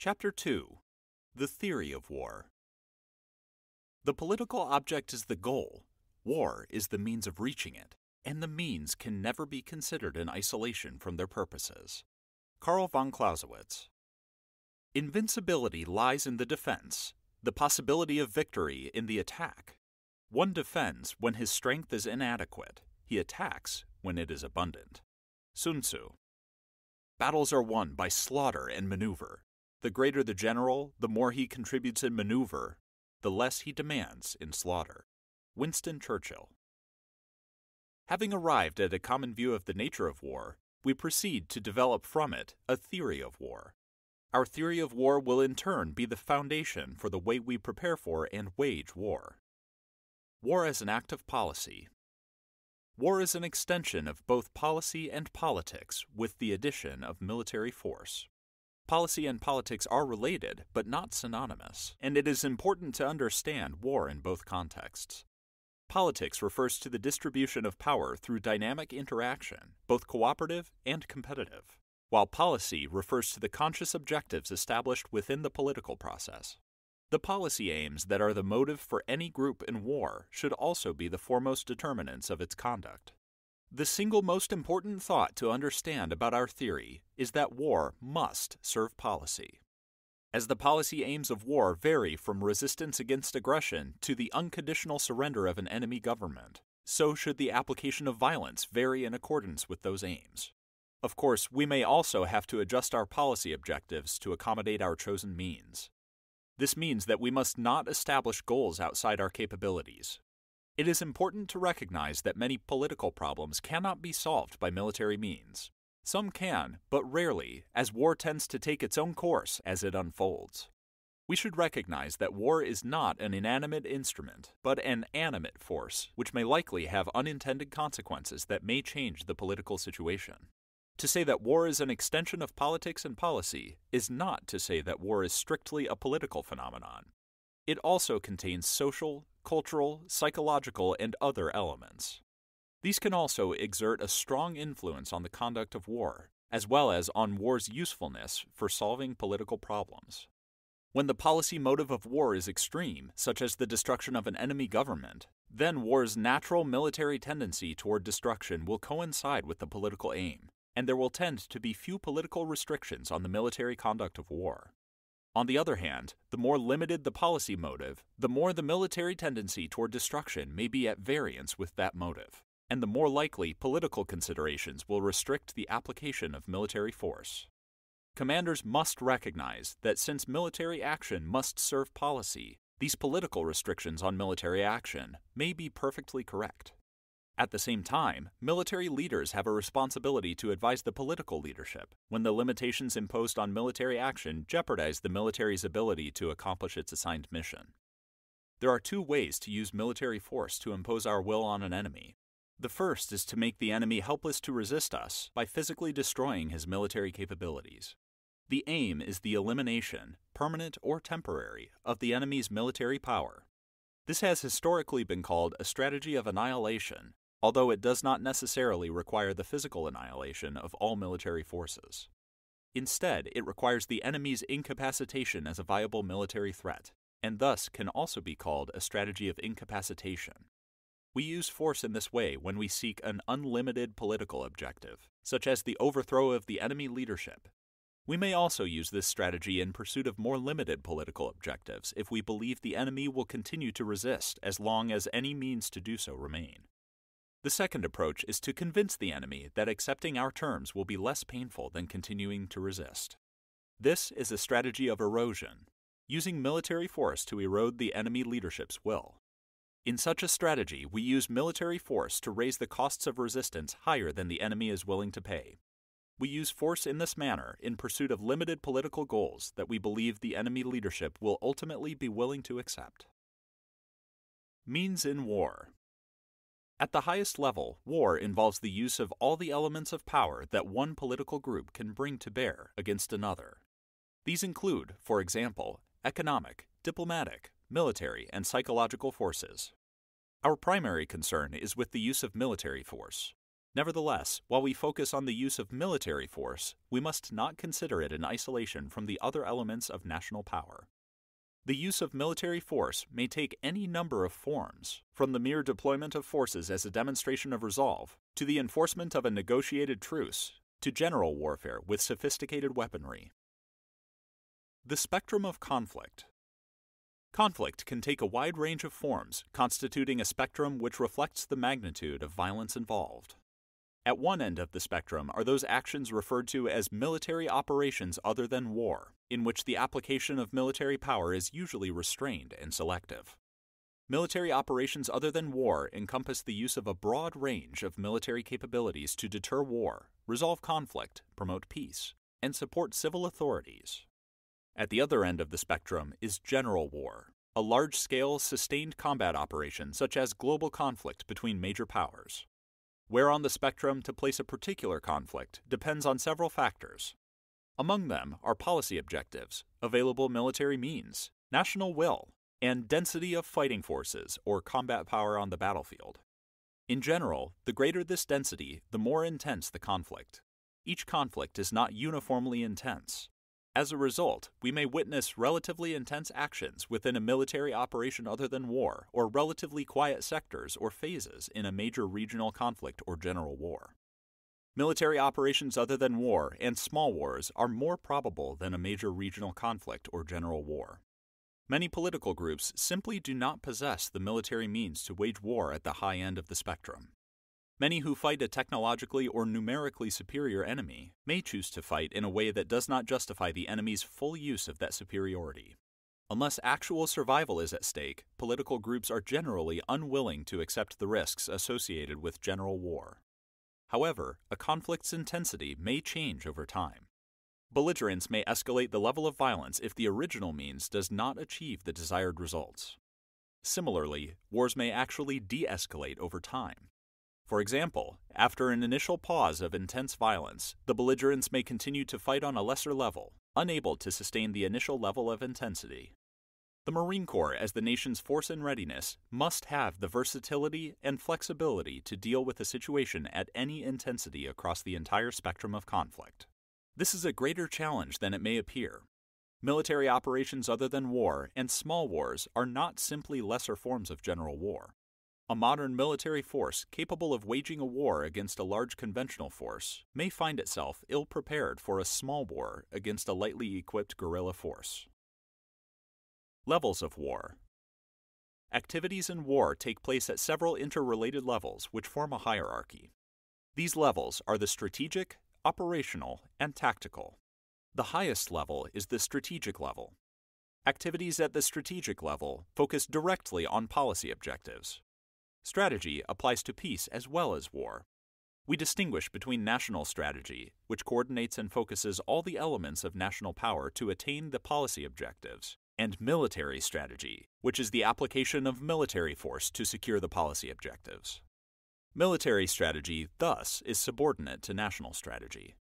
Chapter 2 The Theory of War The political object is the goal, war is the means of reaching it, and the means can never be considered in isolation from their purposes. Karl von Clausewitz. Invincibility lies in the defense, the possibility of victory in the attack. One defends when his strength is inadequate, he attacks when it is abundant. Sun Tzu. Battles are won by slaughter and maneuver. The greater the general, the more he contributes in maneuver, the less he demands in slaughter. Winston Churchill. Having arrived at a common view of the nature of war, we proceed to develop from it a theory of war. Our theory of war will in turn be the foundation for the way we prepare for and wage war. War as an act of policy. War is an extension of both policy and politics with the addition of military force. Policy and politics are related, but not synonymous, and it is important to understand war in both contexts. Politics refers to the distribution of power through dynamic interaction, both cooperative and competitive, while policy refers to the conscious objectives established within the political process. The policy aims that are the motive for any group in war should also be the foremost determinants of its conduct. The single most important thought to understand about our theory is that war must serve policy. As the policy aims of war vary from resistance against aggression to the unconditional surrender of an enemy government, so should the application of violence vary in accordance with those aims. Of course, we may also have to adjust our policy objectives to accommodate our chosen means. This means that we must not establish goals outside our capabilities. It is important to recognize that many political problems cannot be solved by military means. Some can, but rarely, as war tends to take its own course as it unfolds. We should recognize that war is not an inanimate instrument, but an animate force, which may likely have unintended consequences that may change the political situation. To say that war is an extension of politics and policy is not to say that war is strictly a political phenomenon. It also contains social, cultural, psychological, and other elements. These can also exert a strong influence on the conduct of war, as well as on war's usefulness for solving political problems. When the policy motive of war is extreme, such as the destruction of an enemy government, then war's natural military tendency toward destruction will coincide with the political aim, and there will tend to be few political restrictions on the military conduct of war. On the other hand, the more limited the policy motive, the more the military tendency toward destruction may be at variance with that motive and the more likely political considerations will restrict the application of military force. Commanders must recognize that since military action must serve policy, these political restrictions on military action may be perfectly correct. At the same time, military leaders have a responsibility to advise the political leadership when the limitations imposed on military action jeopardize the military's ability to accomplish its assigned mission. There are two ways to use military force to impose our will on an enemy the first is to make the enemy helpless to resist us by physically destroying his military capabilities. The aim is the elimination, permanent or temporary, of the enemy's military power. This has historically been called a strategy of annihilation, although it does not necessarily require the physical annihilation of all military forces. Instead, it requires the enemy's incapacitation as a viable military threat, and thus can also be called a strategy of incapacitation. We use force in this way when we seek an unlimited political objective, such as the overthrow of the enemy leadership. We may also use this strategy in pursuit of more limited political objectives if we believe the enemy will continue to resist as long as any means to do so remain. The second approach is to convince the enemy that accepting our terms will be less painful than continuing to resist. This is a strategy of erosion, using military force to erode the enemy leadership's will. In such a strategy, we use military force to raise the costs of resistance higher than the enemy is willing to pay. We use force in this manner in pursuit of limited political goals that we believe the enemy leadership will ultimately be willing to accept. Means in war. At the highest level, war involves the use of all the elements of power that one political group can bring to bear against another. These include, for example, economic, diplomatic, military, and psychological forces. Our primary concern is with the use of military force. Nevertheless, while we focus on the use of military force, we must not consider it in isolation from the other elements of national power. The use of military force may take any number of forms, from the mere deployment of forces as a demonstration of resolve, to the enforcement of a negotiated truce, to general warfare with sophisticated weaponry. The spectrum of conflict. Conflict can take a wide range of forms, constituting a spectrum which reflects the magnitude of violence involved. At one end of the spectrum are those actions referred to as military operations other than war, in which the application of military power is usually restrained and selective. Military operations other than war encompass the use of a broad range of military capabilities to deter war, resolve conflict, promote peace, and support civil authorities. At the other end of the spectrum is general war, a large scale, sustained combat operation such as global conflict between major powers. Where on the spectrum to place a particular conflict depends on several factors. Among them are policy objectives, available military means, national will, and density of fighting forces or combat power on the battlefield. In general, the greater this density, the more intense the conflict. Each conflict is not uniformly intense, as a result, we may witness relatively intense actions within a military operation other than war, or relatively quiet sectors or phases in a major regional conflict or general war. Military operations other than war and small wars are more probable than a major regional conflict or general war. Many political groups simply do not possess the military means to wage war at the high end of the spectrum. Many who fight a technologically or numerically superior enemy may choose to fight in a way that does not justify the enemy's full use of that superiority. Unless actual survival is at stake, political groups are generally unwilling to accept the risks associated with general war. However, a conflict's intensity may change over time. Belligerents may escalate the level of violence if the original means does not achieve the desired results. Similarly, wars may actually de escalate over time. For example, after an initial pause of intense violence, the belligerents may continue to fight on a lesser level, unable to sustain the initial level of intensity. The Marine Corps, as the nation's force in readiness, must have the versatility and flexibility to deal with a situation at any intensity across the entire spectrum of conflict. This is a greater challenge than it may appear. Military operations other than war and small wars are not simply lesser forms of general war. A modern military force capable of waging a war against a large conventional force may find itself ill prepared for a small war against a lightly equipped guerrilla force. Levels of war Activities in war take place at several interrelated levels which form a hierarchy. These levels are the strategic, operational, and tactical. The highest level is the strategic level. Activities at the strategic level focus directly on policy objectives, Strategy applies to peace as well as war. We distinguish between national strategy, which coordinates and focuses all the elements of national power to attain the policy objectives, and military strategy, which is the application of military force to secure the policy objectives. Military strategy, thus, is subordinate to national strategy.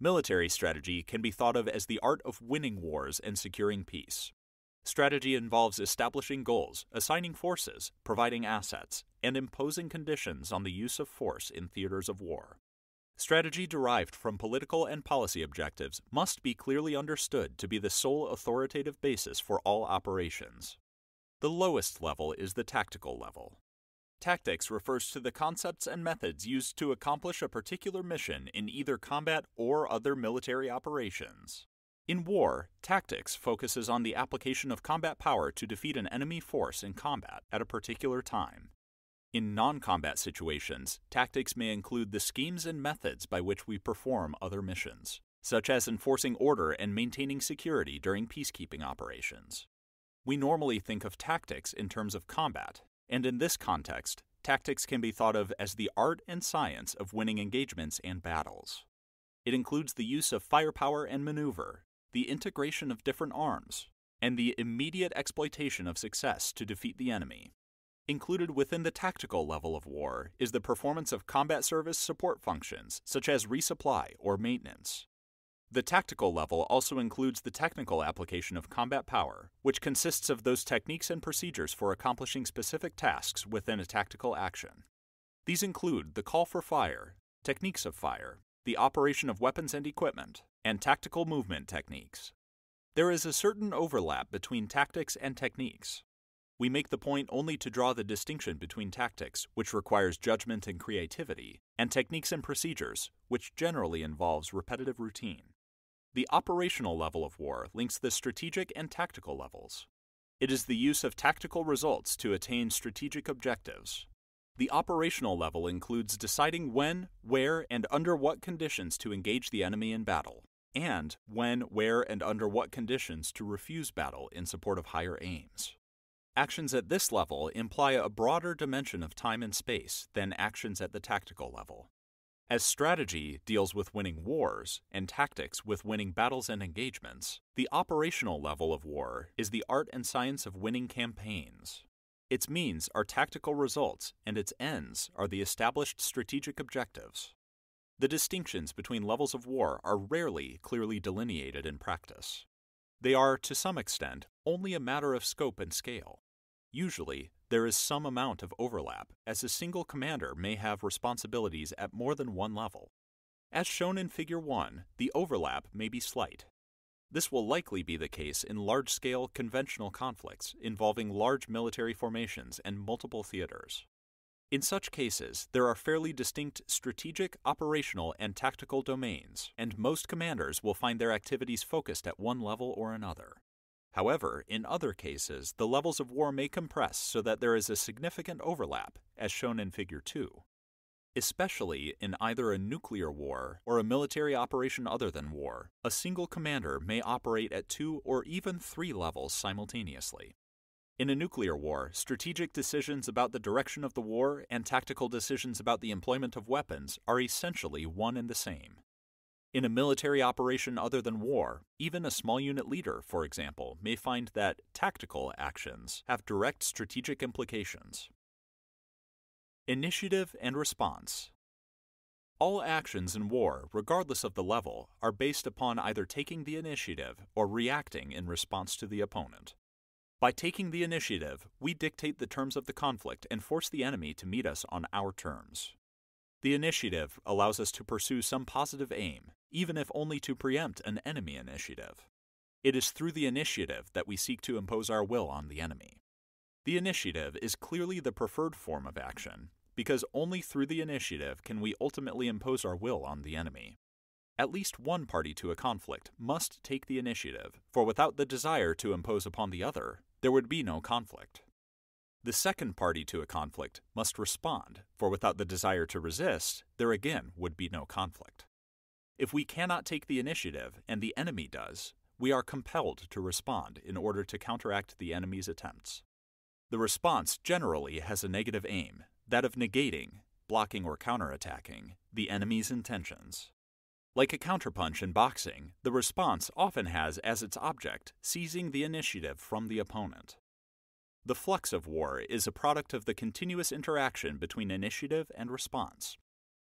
Military strategy can be thought of as the art of winning wars and securing peace. Strategy involves establishing goals, assigning forces, providing assets, and imposing conditions on the use of force in theaters of war. Strategy derived from political and policy objectives must be clearly understood to be the sole authoritative basis for all operations. The lowest level is the tactical level. Tactics refers to the concepts and methods used to accomplish a particular mission in either combat or other military operations. In war, tactics focuses on the application of combat power to defeat an enemy force in combat at a particular time. In non combat situations, tactics may include the schemes and methods by which we perform other missions, such as enforcing order and maintaining security during peacekeeping operations. We normally think of tactics in terms of combat, and in this context, tactics can be thought of as the art and science of winning engagements and battles. It includes the use of firepower and maneuver, the integration of different arms, and the immediate exploitation of success to defeat the enemy. Included within the tactical level of war is the performance of combat service support functions such as resupply or maintenance. The tactical level also includes the technical application of combat power, which consists of those techniques and procedures for accomplishing specific tasks within a tactical action. These include the call for fire, techniques of fire, the operation of weapons and equipment, and tactical movement techniques. There is a certain overlap between tactics and techniques. We make the point only to draw the distinction between tactics, which requires judgment and creativity, and techniques and procedures, which generally involves repetitive routine. The operational level of war links the strategic and tactical levels. It is the use of tactical results to attain strategic objectives. The operational level includes deciding when, where, and under what conditions to engage the enemy in battle, and when, where, and under what conditions to refuse battle in support of higher aims. Actions at this level imply a broader dimension of time and space than actions at the tactical level. As strategy deals with winning wars and tactics with winning battles and engagements, the operational level of war is the art and science of winning campaigns. Its means are tactical results, and its ends are the established strategic objectives. The distinctions between levels of war are rarely clearly delineated in practice. They are, to some extent, only a matter of scope and scale. Usually, there is some amount of overlap, as a single commander may have responsibilities at more than one level. As shown in Figure 1, the overlap may be slight. This will likely be the case in large scale conventional conflicts involving large military formations and multiple theaters. In such cases, there are fairly distinct strategic, operational, and tactical domains, and most commanders will find their activities focused at one level or another. However, in other cases, the levels of war may compress so that there is a significant overlap, as shown in Figure 2. Especially in either a nuclear war or a military operation other than war, a single commander may operate at two or even three levels simultaneously. In a nuclear war, strategic decisions about the direction of the war and tactical decisions about the employment of weapons are essentially one and the same. In a military operation other than war, even a small unit leader, for example, may find that tactical actions have direct strategic implications. Initiative and response. All actions in war, regardless of the level, are based upon either taking the initiative or reacting in response to the opponent. By taking the initiative, we dictate the terms of the conflict and force the enemy to meet us on our terms. The initiative allows us to pursue some positive aim, even if only to preempt an enemy initiative. It is through the initiative that we seek to impose our will on the enemy. The initiative is clearly the preferred form of action, because only through the initiative can we ultimately impose our will on the enemy. At least one party to a conflict must take the initiative, for without the desire to impose upon the other, there would be no conflict. The second party to a conflict must respond, for without the desire to resist, there again would be no conflict. If we cannot take the initiative and the enemy does, we are compelled to respond in order to counteract the enemy's attempts. The response generally has a negative aim, that of negating, blocking or counterattacking, the enemy's intentions. Like a counterpunch in boxing, the response often has as its object seizing the initiative from the opponent. The flux of war is a product of the continuous interaction between initiative and response.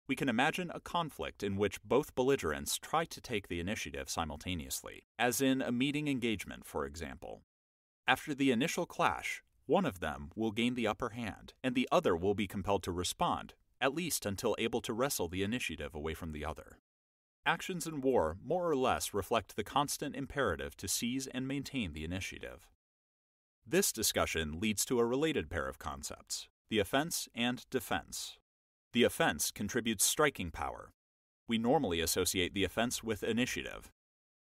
We can imagine a conflict in which both belligerents try to take the initiative simultaneously, as in a meeting engagement, for example. After the initial clash, one of them will gain the upper hand, and the other will be compelled to respond, at least until able to wrestle the initiative away from the other. Actions in war more or less reflect the constant imperative to seize and maintain the initiative. This discussion leads to a related pair of concepts the offense and defense. The offense contributes striking power. We normally associate the offense with initiative,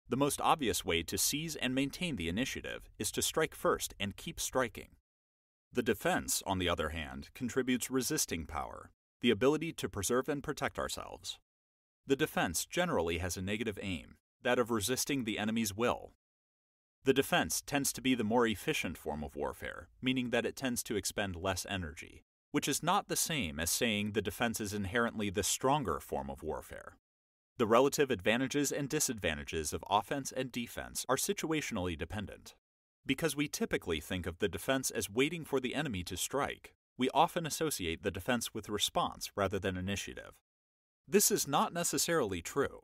the most obvious way to seize and maintain the initiative is to strike first and keep striking. The defense, on the other hand, contributes resisting power, the ability to preserve and protect ourselves. The defense generally has a negative aim, that of resisting the enemy's will. The defense tends to be the more efficient form of warfare, meaning that it tends to expend less energy, which is not the same as saying the defense is inherently the stronger form of warfare. The relative advantages and disadvantages of offense and defense are situationally dependent. Because we typically think of the defense as waiting for the enemy to strike, we often associate the defense with response rather than initiative. This is not necessarily true.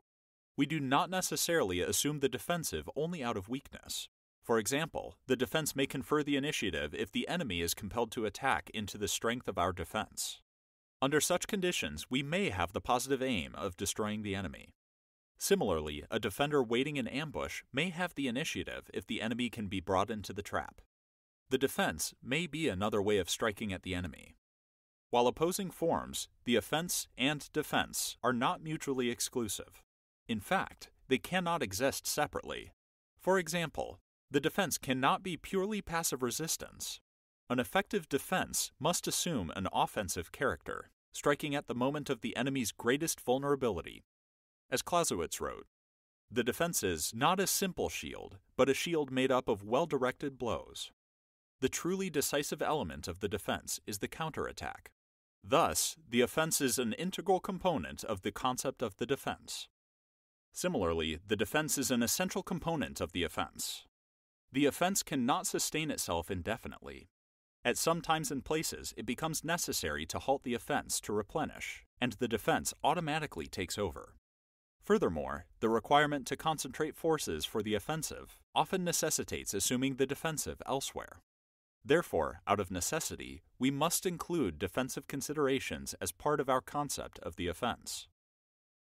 We do not necessarily assume the defensive only out of weakness. For example, the defense may confer the initiative if the enemy is compelled to attack into the strength of our defense. Under such conditions, we may have the positive aim of destroying the enemy. Similarly, a defender waiting in ambush may have the initiative if the enemy can be brought into the trap. The defense may be another way of striking at the enemy. While opposing forms, the offense and defense are not mutually exclusive. In fact, they cannot exist separately. For example, the defense cannot be purely passive resistance. An effective defense must assume an offensive character, striking at the moment of the enemy's greatest vulnerability. As Clausewitz wrote, the defense is not a simple shield, but a shield made up of well directed blows. The truly decisive element of the defense is the counterattack. Thus, the offense is an integral component of the concept of the defense. Similarly, the defense is an essential component of the offense. The offense cannot sustain itself indefinitely. At some times and places, it becomes necessary to halt the offense to replenish, and the defense automatically takes over. Furthermore, the requirement to concentrate forces for the offensive often necessitates assuming the defensive elsewhere. Therefore, out of necessity, we must include defensive considerations as part of our concept of the offense.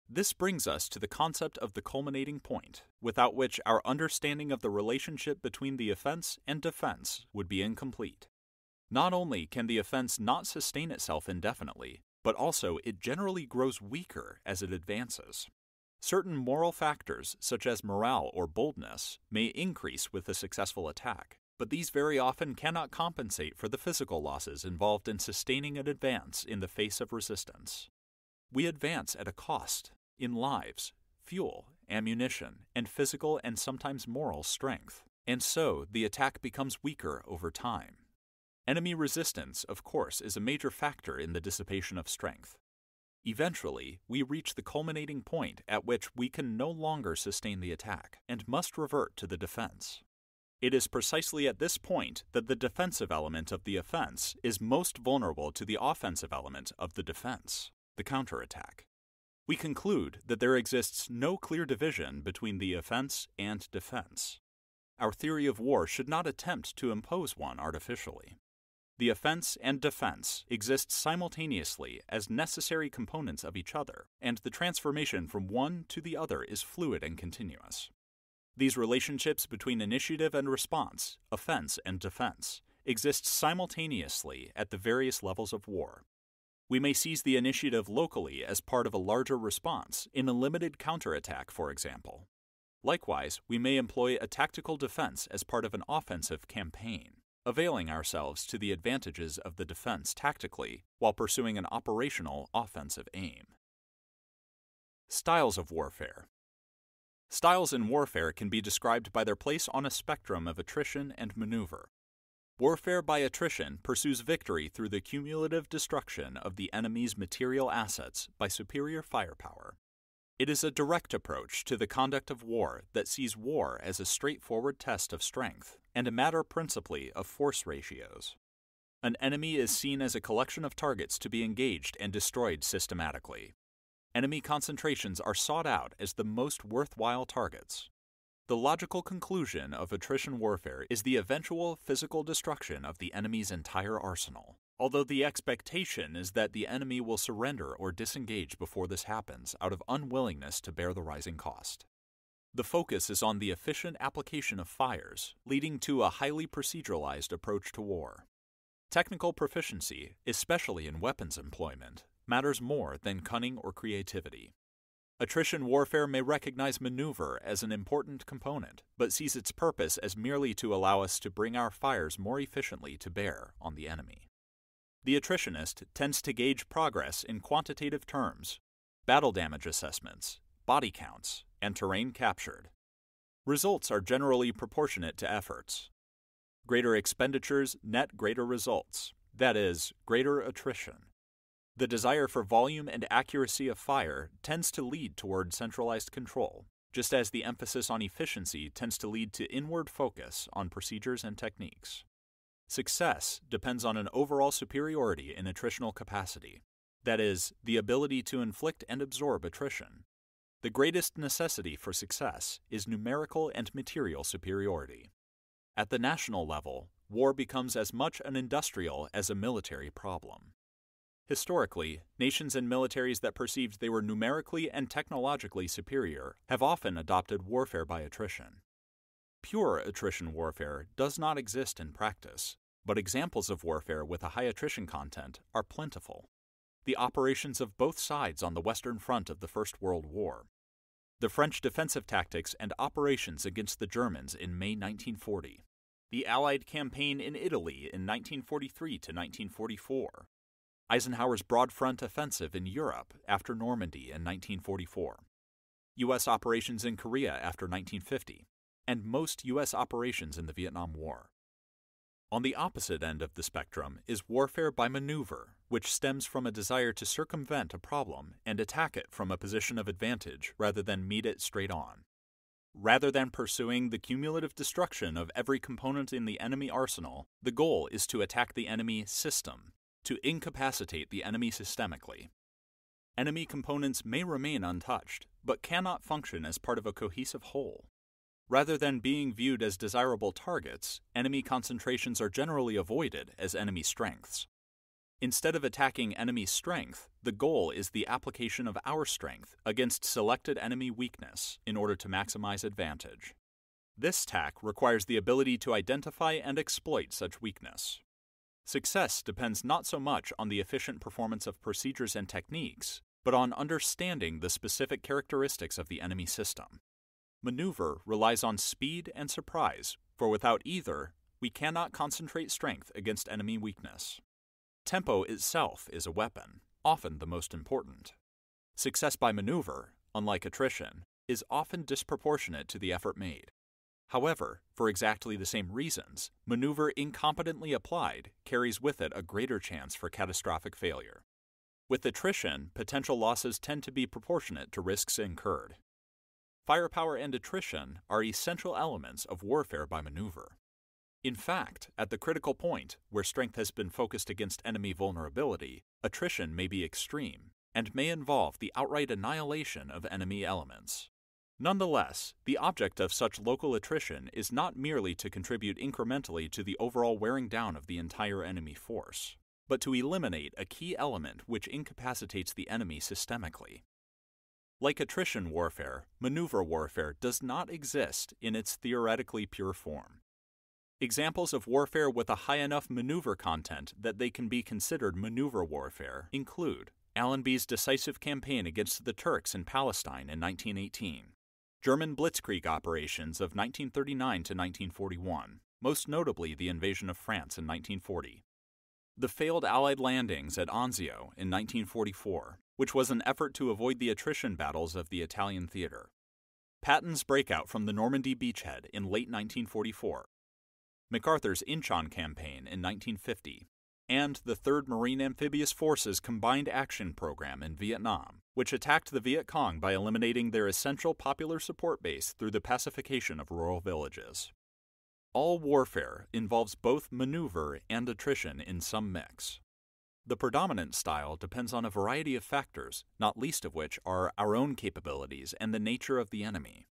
This brings us to the concept of the culminating point, without which our understanding of the relationship between the offense and defense would be incomplete. Not only can the offense not sustain itself indefinitely, but also it generally grows weaker as it advances. Certain moral factors, such as morale or boldness, may increase with a successful attack, but these very often cannot compensate for the physical losses involved in sustaining an advance in the face of resistance. We advance at a cost, in lives, fuel, ammunition, and physical and sometimes moral strength, and so the attack becomes weaker over time. Enemy resistance, of course, is a major factor in the dissipation of strength. Eventually, we reach the culminating point at which we can no longer sustain the attack and must revert to the defense. It is precisely at this point that the defensive element of the offense is most vulnerable to the offensive element of the defense, the counterattack we conclude that there exists no clear division between the offense and defense. Our theory of war should not attempt to impose one artificially. The offense and defense exist simultaneously as necessary components of each other, and the transformation from one to the other is fluid and continuous. These relationships between initiative and response, offense and defense, exist simultaneously at the various levels of war, we may seize the initiative locally as part of a larger response, in a limited counterattack, for example. Likewise, we may employ a tactical defense as part of an offensive campaign, availing ourselves to the advantages of the defense tactically while pursuing an operational offensive aim. Styles of warfare. Styles in warfare can be described by their place on a spectrum of attrition and maneuver. Warfare by attrition pursues victory through the cumulative destruction of the enemy's material assets by superior firepower. It is a direct approach to the conduct of war that sees war as a straightforward test of strength and a matter principally of force ratios. An enemy is seen as a collection of targets to be engaged and destroyed systematically. Enemy concentrations are sought out as the most worthwhile targets, the logical conclusion of attrition warfare is the eventual physical destruction of the enemy's entire arsenal, although the expectation is that the enemy will surrender or disengage before this happens out of unwillingness to bear the rising cost. The focus is on the efficient application of fires, leading to a highly proceduralized approach to war. Technical proficiency, especially in weapons employment, matters more than cunning or creativity. Attrition warfare may recognize maneuver as an important component, but sees its purpose as merely to allow us to bring our fires more efficiently to bear on the enemy. The attritionist tends to gauge progress in quantitative terms battle damage assessments, body counts, and terrain captured. Results are generally proportionate to efforts. Greater expenditures net greater results, that is, greater attrition. The desire for volume and accuracy of fire tends to lead toward centralized control, just as the emphasis on efficiency tends to lead to inward focus on procedures and techniques. Success depends on an overall superiority in attritional capacity, that is, the ability to inflict and absorb attrition. The greatest necessity for success is numerical and material superiority. At the national level, war becomes as much an industrial as a military problem. Historically, nations and militaries that perceived they were numerically and technologically superior have often adopted warfare by attrition. Pure attrition warfare does not exist in practice, but examples of warfare with a high attrition content are plentiful. The operations of both sides on the Western Front of the First World War, the French defensive tactics and operations against the Germans in May 1940, the Allied campaign in Italy in 1943 to 1944, Eisenhower's Broad Front offensive in Europe after Normandy in 1944, U.S. operations in Korea after 1950, and most U.S. operations in the Vietnam War. On the opposite end of the spectrum is warfare by maneuver, which stems from a desire to circumvent a problem and attack it from a position of advantage rather than meet it straight on. Rather than pursuing the cumulative destruction of every component in the enemy arsenal, the goal is to attack the enemy system, to incapacitate the enemy systemically. Enemy components may remain untouched, but cannot function as part of a cohesive whole. Rather than being viewed as desirable targets, enemy concentrations are generally avoided as enemy strengths. Instead of attacking enemy strength, the goal is the application of our strength against selected enemy weakness in order to maximize advantage. This tack requires the ability to identify and exploit such weakness. Success depends not so much on the efficient performance of procedures and techniques, but on understanding the specific characteristics of the enemy system. Maneuver relies on speed and surprise, for without either, we cannot concentrate strength against enemy weakness. Tempo itself is a weapon, often the most important. Success by maneuver, unlike attrition, is often disproportionate to the effort made. However, for exactly the same reasons, maneuver incompetently applied carries with it a greater chance for catastrophic failure. With attrition, potential losses tend to be proportionate to risks incurred. Firepower and attrition are essential elements of warfare by maneuver. In fact, at the critical point, where strength has been focused against enemy vulnerability, attrition may be extreme and may involve the outright annihilation of enemy elements. Nonetheless, the object of such local attrition is not merely to contribute incrementally to the overall wearing down of the entire enemy force, but to eliminate a key element which incapacitates the enemy systemically. Like attrition warfare, maneuver warfare does not exist in its theoretically pure form. Examples of warfare with a high enough maneuver content that they can be considered maneuver warfare include Allenby's decisive campaign against the Turks in Palestine in 1918, German blitzkrieg operations of 1939 to 1941, most notably the invasion of France in 1940. The failed Allied landings at Anzio in 1944, which was an effort to avoid the attrition battles of the Italian theater. Patton's breakout from the Normandy beachhead in late 1944. MacArthur's Inchon campaign in 1950, and the 3rd Marine Amphibious Forces Combined Action Program in Vietnam, which attacked the Viet Cong by eliminating their essential popular support base through the pacification of rural villages. All warfare involves both maneuver and attrition in some mix. The predominant style depends on a variety of factors, not least of which are our own capabilities and the nature of the enemy.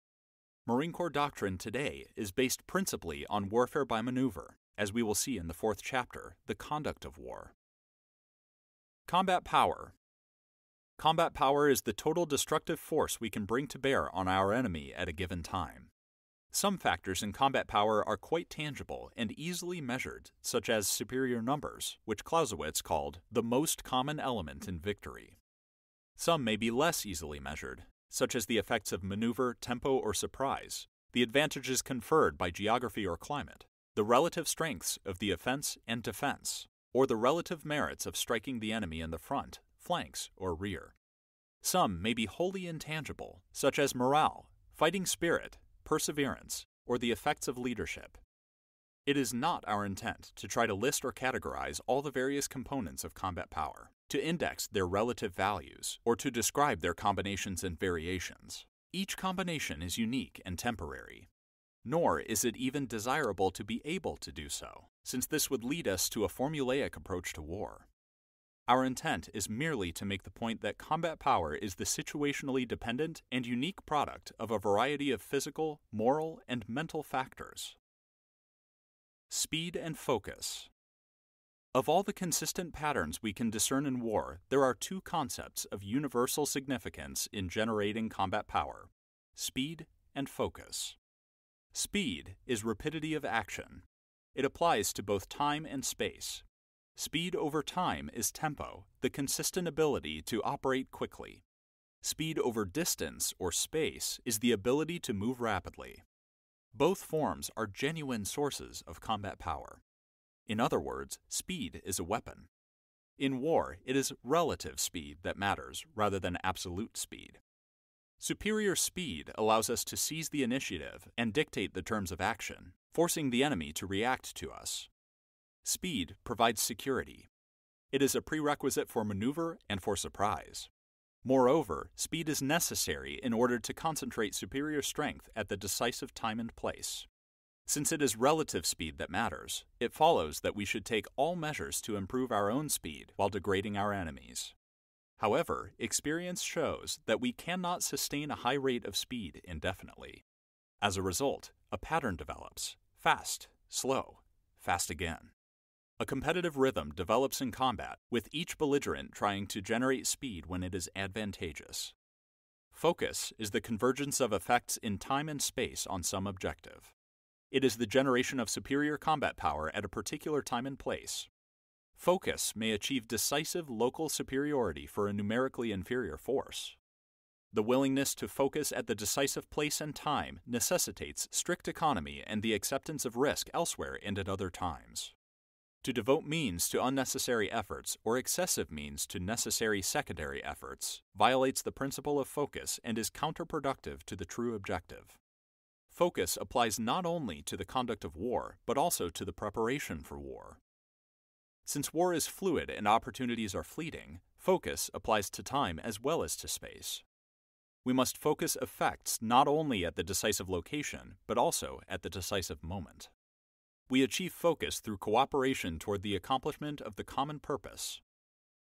Marine Corps doctrine today is based principally on warfare by maneuver, as we will see in the fourth chapter, The Conduct of War. Combat Power Combat power is the total destructive force we can bring to bear on our enemy at a given time. Some factors in combat power are quite tangible and easily measured, such as superior numbers, which Clausewitz called the most common element in victory. Some may be less easily measured, such as the effects of maneuver, tempo, or surprise, the advantages conferred by geography or climate, the relative strengths of the offense and defense, or the relative merits of striking the enemy in the front, flanks, or rear. Some may be wholly intangible, such as morale, fighting spirit, perseverance, or the effects of leadership. It is not our intent to try to list or categorize all the various components of combat power, to index their relative values, or to describe their combinations and variations. Each combination is unique and temporary, nor is it even desirable to be able to do so, since this would lead us to a formulaic approach to war. Our intent is merely to make the point that combat power is the situationally dependent and unique product of a variety of physical, moral, and mental factors. Speed and focus. Of all the consistent patterns we can discern in war, there are two concepts of universal significance in generating combat power speed and focus. Speed is rapidity of action. It applies to both time and space. Speed over time is tempo, the consistent ability to operate quickly. Speed over distance or space is the ability to move rapidly. Both forms are genuine sources of combat power. In other words, speed is a weapon. In war, it is relative speed that matters rather than absolute speed. Superior speed allows us to seize the initiative and dictate the terms of action, forcing the enemy to react to us. Speed provides security. It is a prerequisite for maneuver and for surprise. Moreover, speed is necessary in order to concentrate superior strength at the decisive time and place. Since it is relative speed that matters, it follows that we should take all measures to improve our own speed while degrading our enemies. However, experience shows that we cannot sustain a high rate of speed indefinitely. As a result, a pattern develops fast, slow, fast again. A competitive rhythm develops in combat, with each belligerent trying to generate speed when it is advantageous. Focus is the convergence of effects in time and space on some objective. It is the generation of superior combat power at a particular time and place. Focus may achieve decisive local superiority for a numerically inferior force. The willingness to focus at the decisive place and time necessitates strict economy and the acceptance of risk elsewhere and at other times. To devote means to unnecessary efforts or excessive means to necessary secondary efforts violates the principle of focus and is counterproductive to the true objective. Focus applies not only to the conduct of war, but also to the preparation for war. Since war is fluid and opportunities are fleeting, focus applies to time as well as to space. We must focus effects not only at the decisive location, but also at the decisive moment. We achieve focus through cooperation toward the accomplishment of the common purpose.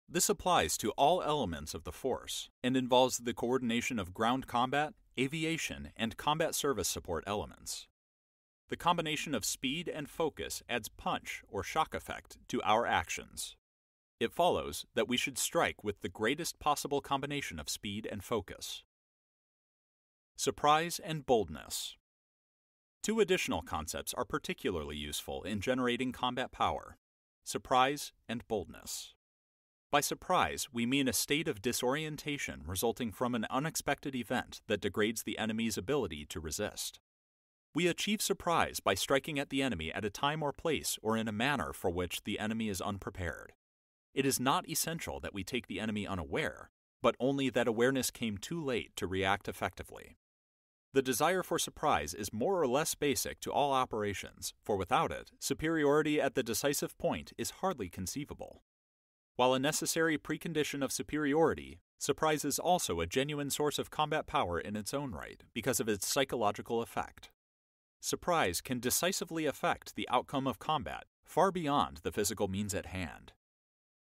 This applies to all elements of the force and involves the coordination of ground combat, aviation, and combat service support elements. The combination of speed and focus adds punch or shock effect to our actions. It follows that we should strike with the greatest possible combination of speed and focus. Surprise and boldness. Two additional concepts are particularly useful in generating combat power surprise and boldness. By surprise, we mean a state of disorientation resulting from an unexpected event that degrades the enemy's ability to resist. We achieve surprise by striking at the enemy at a time or place or in a manner for which the enemy is unprepared. It is not essential that we take the enemy unaware, but only that awareness came too late to react effectively. The desire for surprise is more or less basic to all operations, for without it, superiority at the decisive point is hardly conceivable. While a necessary precondition of superiority, surprise is also a genuine source of combat power in its own right because of its psychological effect. Surprise can decisively affect the outcome of combat far beyond the physical means at hand.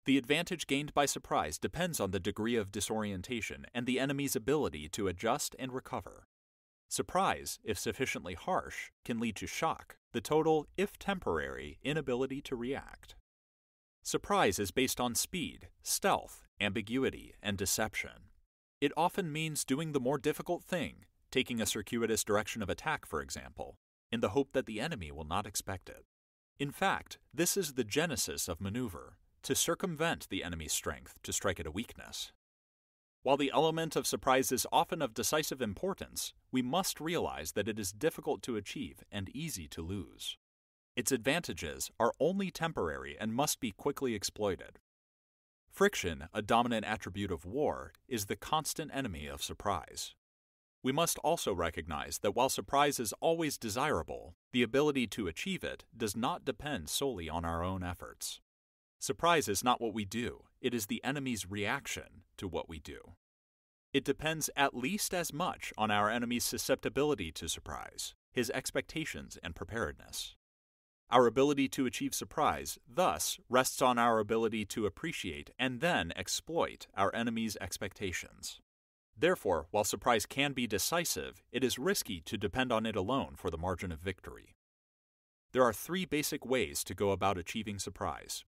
The advantage gained by surprise depends on the degree of disorientation and the enemy's ability to adjust and recover. Surprise, if sufficiently harsh, can lead to shock, the total, if temporary, inability to react. Surprise is based on speed, stealth, ambiguity, and deception. It often means doing the more difficult thing, taking a circuitous direction of attack, for example, in the hope that the enemy will not expect it. In fact, this is the genesis of maneuver to circumvent the enemy's strength to strike at a weakness. While the element of surprise is often of decisive importance, we must realize that it is difficult to achieve and easy to lose. Its advantages are only temporary and must be quickly exploited. Friction, a dominant attribute of war, is the constant enemy of surprise. We must also recognize that while surprise is always desirable, the ability to achieve it does not depend solely on our own efforts. Surprise is not what we do, it is the enemy's reaction to what we do. It depends at least as much on our enemy's susceptibility to surprise, his expectations and preparedness. Our ability to achieve surprise, thus, rests on our ability to appreciate and then exploit our enemy's expectations. Therefore, while surprise can be decisive, it is risky to depend on it alone for the margin of victory. There are three basic ways to go about achieving surprise.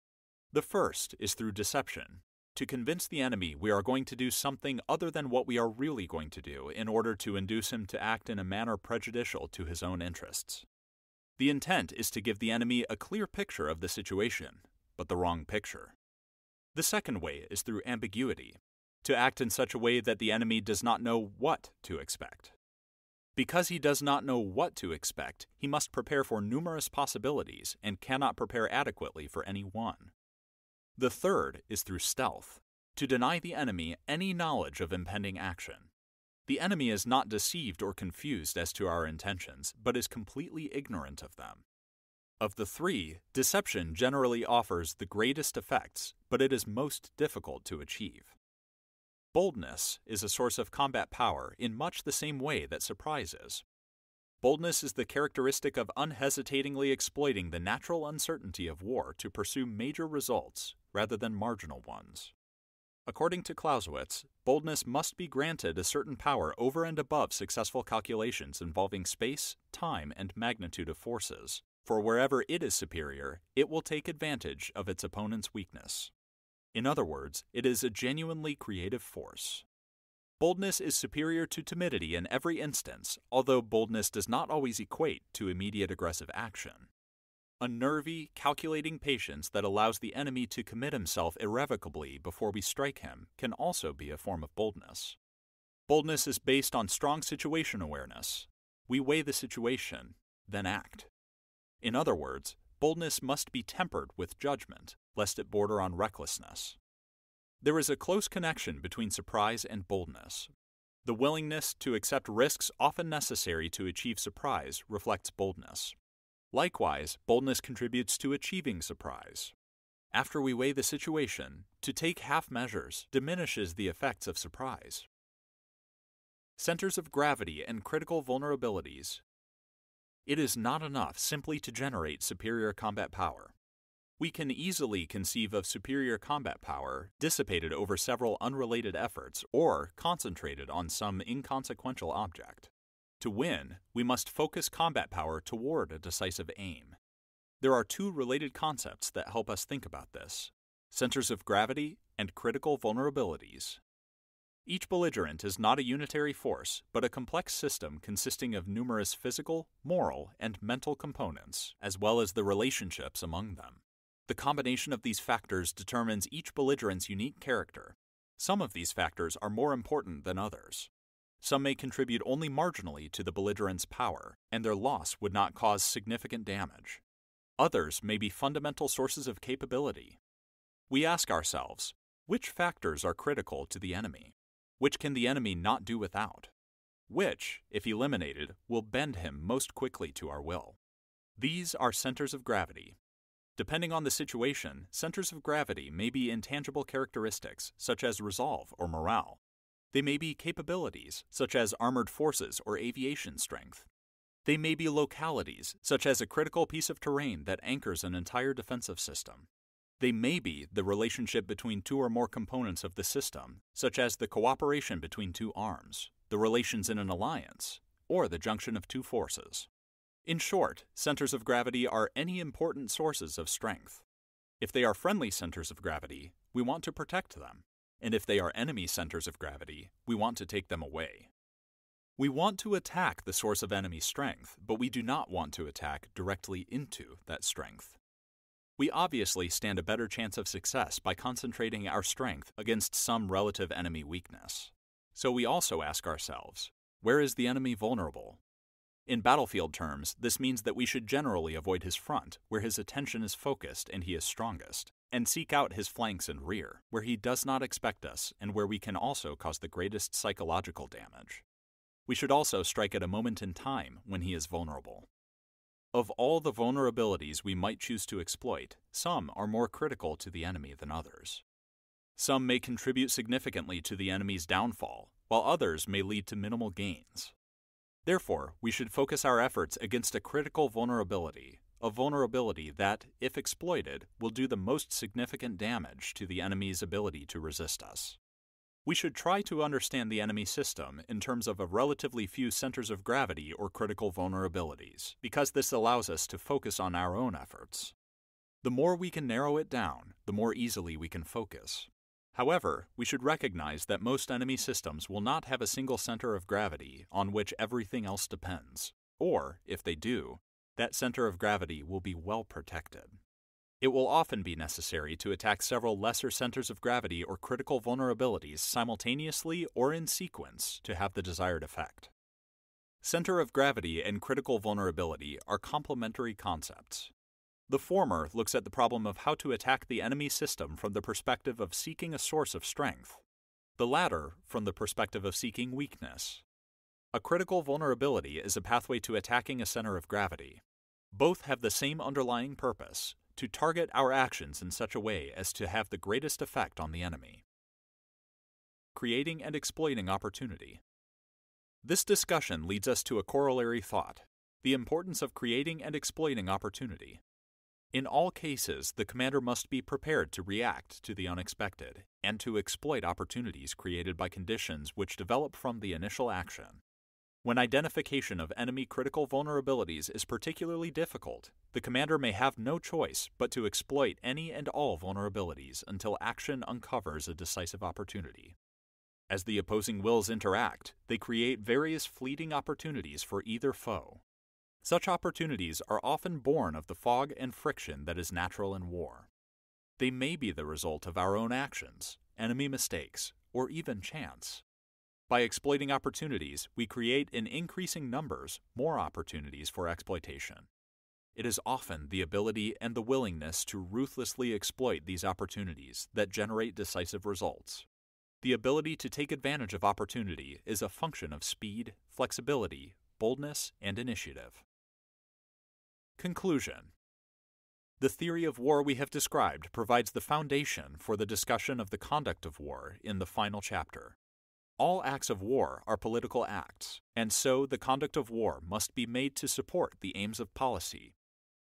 The first is through deception, to convince the enemy we are going to do something other than what we are really going to do in order to induce him to act in a manner prejudicial to his own interests. The intent is to give the enemy a clear picture of the situation, but the wrong picture. The second way is through ambiguity, to act in such a way that the enemy does not know what to expect. Because he does not know what to expect, he must prepare for numerous possibilities and cannot prepare adequately for any one. The third is through stealth, to deny the enemy any knowledge of impending action. The enemy is not deceived or confused as to our intentions, but is completely ignorant of them. Of the three, deception generally offers the greatest effects, but it is most difficult to achieve. Boldness is a source of combat power in much the same way that surprise is. Boldness is the characteristic of unhesitatingly exploiting the natural uncertainty of war to pursue major results rather than marginal ones. According to Clausewitz, boldness must be granted a certain power over and above successful calculations involving space, time, and magnitude of forces, for wherever it is superior, it will take advantage of its opponent's weakness. In other words, it is a genuinely creative force. Boldness is superior to timidity in every instance, although boldness does not always equate to immediate aggressive action. A nervy, calculating patience that allows the enemy to commit himself irrevocably before we strike him can also be a form of boldness. Boldness is based on strong situation awareness. We weigh the situation, then act. In other words, boldness must be tempered with judgment, lest it border on recklessness. There is a close connection between surprise and boldness. The willingness to accept risks often necessary to achieve surprise reflects boldness. Likewise, boldness contributes to achieving surprise. After we weigh the situation, to take half measures diminishes the effects of surprise. Centers of gravity and critical vulnerabilities. It is not enough simply to generate superior combat power. We can easily conceive of superior combat power dissipated over several unrelated efforts or concentrated on some inconsequential object. To win, we must focus combat power toward a decisive aim. There are two related concepts that help us think about this centers of gravity and critical vulnerabilities. Each belligerent is not a unitary force, but a complex system consisting of numerous physical, moral, and mental components, as well as the relationships among them. The combination of these factors determines each belligerent's unique character. Some of these factors are more important than others. Some may contribute only marginally to the belligerent's power, and their loss would not cause significant damage. Others may be fundamental sources of capability. We ask ourselves which factors are critical to the enemy? Which can the enemy not do without? Which, if eliminated, will bend him most quickly to our will? These are centers of gravity. Depending on the situation, centers of gravity may be intangible characteristics such as resolve or morale, they may be capabilities, such as armored forces or aviation strength. They may be localities, such as a critical piece of terrain that anchors an entire defensive system. They may be the relationship between two or more components of the system, such as the cooperation between two arms, the relations in an alliance, or the junction of two forces. In short, centers of gravity are any important sources of strength. If they are friendly centers of gravity, we want to protect them and if they are enemy centers of gravity, we want to take them away. We want to attack the source of enemy strength, but we do not want to attack directly into that strength. We obviously stand a better chance of success by concentrating our strength against some relative enemy weakness. So we also ask ourselves where is the enemy vulnerable? In battlefield terms, this means that we should generally avoid his front, where his attention is focused and he is strongest and seek out his flanks and rear, where he does not expect us and where we can also cause the greatest psychological damage. We should also strike at a moment in time when he is vulnerable. Of all the vulnerabilities we might choose to exploit, some are more critical to the enemy than others. Some may contribute significantly to the enemy's downfall, while others may lead to minimal gains. Therefore, we should focus our efforts against a critical vulnerability a vulnerability that, if exploited, will do the most significant damage to the enemy's ability to resist us. We should try to understand the enemy system in terms of a relatively few centers of gravity or critical vulnerabilities, because this allows us to focus on our own efforts. The more we can narrow it down, the more easily we can focus. However, we should recognize that most enemy systems will not have a single center of gravity on which everything else depends, or, if they do, that center of gravity will be well protected. It will often be necessary to attack several lesser centers of gravity or critical vulnerabilities simultaneously or in sequence to have the desired effect. Center of gravity and critical vulnerability are complementary concepts. The former looks at the problem of how to attack the enemy system from the perspective of seeking a source of strength, the latter from the perspective of seeking weakness. A critical vulnerability is a pathway to attacking a center of gravity. Both have the same underlying purpose to target our actions in such a way as to have the greatest effect on the enemy. Creating and exploiting opportunity. This discussion leads us to a corollary thought the importance of creating and exploiting opportunity. In all cases, the commander must be prepared to react to the unexpected and to exploit opportunities created by conditions which develop from the initial action. When identification of enemy critical vulnerabilities is particularly difficult, the commander may have no choice but to exploit any and all vulnerabilities until action uncovers a decisive opportunity. As the opposing wills interact, they create various fleeting opportunities for either foe. Such opportunities are often born of the fog and friction that is natural in war. They may be the result of our own actions, enemy mistakes, or even chance. By exploiting opportunities, we create in increasing numbers more opportunities for exploitation. It is often the ability and the willingness to ruthlessly exploit these opportunities that generate decisive results. The ability to take advantage of opportunity is a function of speed, flexibility, boldness, and initiative. Conclusion The theory of war we have described provides the foundation for the discussion of the conduct of war in the final chapter. All acts of war are political acts, and so the conduct of war must be made to support the aims of policy.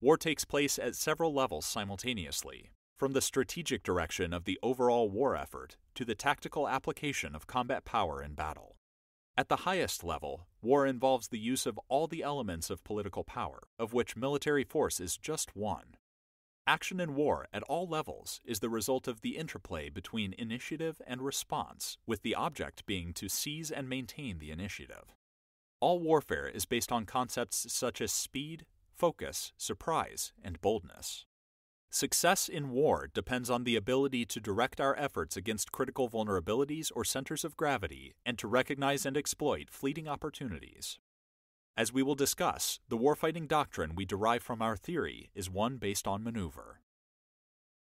War takes place at several levels simultaneously, from the strategic direction of the overall war effort to the tactical application of combat power in battle. At the highest level, war involves the use of all the elements of political power, of which military force is just one. Action in war at all levels is the result of the interplay between initiative and response, with the object being to seize and maintain the initiative. All warfare is based on concepts such as speed, focus, surprise, and boldness. Success in war depends on the ability to direct our efforts against critical vulnerabilities or centers of gravity and to recognize and exploit fleeting opportunities. As we will discuss, the warfighting doctrine we derive from our theory is one based on maneuver.